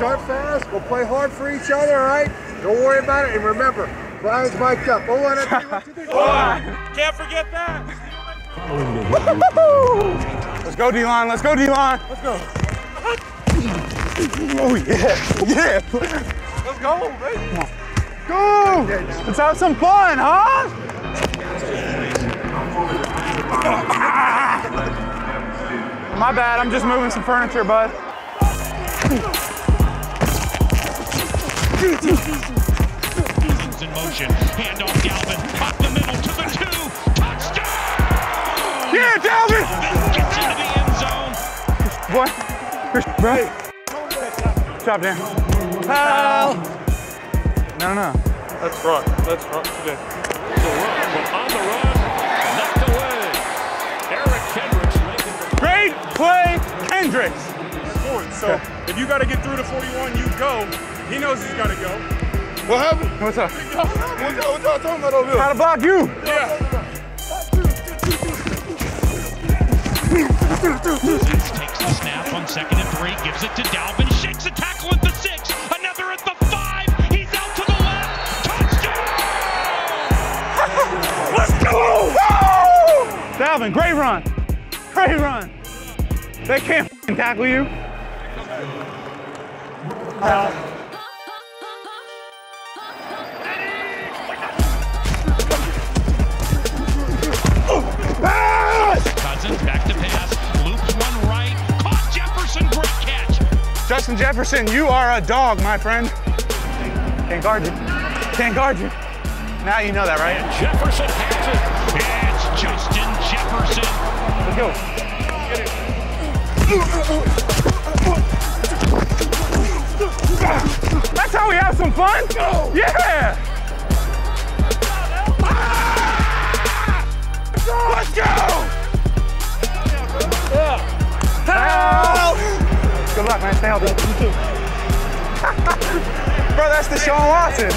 start fast. We'll play hard for each other, all right? Don't worry about it. And remember, Brian's mic'd up. Oh, one, two, one, two, three. Can't forget that. Let's go, D-line. Let's go, D-line. Let's go. Oh, yeah. Yeah. Let's go, baby. Go. Let's have some fun, huh? My bad. I'm just moving some furniture, bud. Is in motion. Hand off Dalvin. Up the middle to the two. Touchdown! Yeah, Dalvin. Gets into the end zone. What? Right. Drop down. Foul. No, no. Let's run. Let's run today. The run, but on the run, knocked away. Eric Kendricks making the Great play, Kendricks. Forward. So if you got to get through to 41, you go. He knows he's got to go. What happened? What's up? What y'all, what y'all talking about over here? How to block you? Yeah. Six takes the snap on second and three. Gives it to Dalvin. Shakes a tackle at the six. Another at the five. He's out to the left. Touchdown! Let's go! Dalvin, great run. Great run. They can't tackle you. Cousins back to pass. Loops one right. Caught Jefferson. Great catch. Justin Jefferson, you are a dog, my friend. Can't guard you. Can't guard you. Now you know that, right? Jefferson has it. It's Justin Jefferson. Let's go. That's some fun? Yeah! Ah! Let's go! Yeah. Help! Good luck, man. Stay healthy. Bro, that's Deshaun Watson.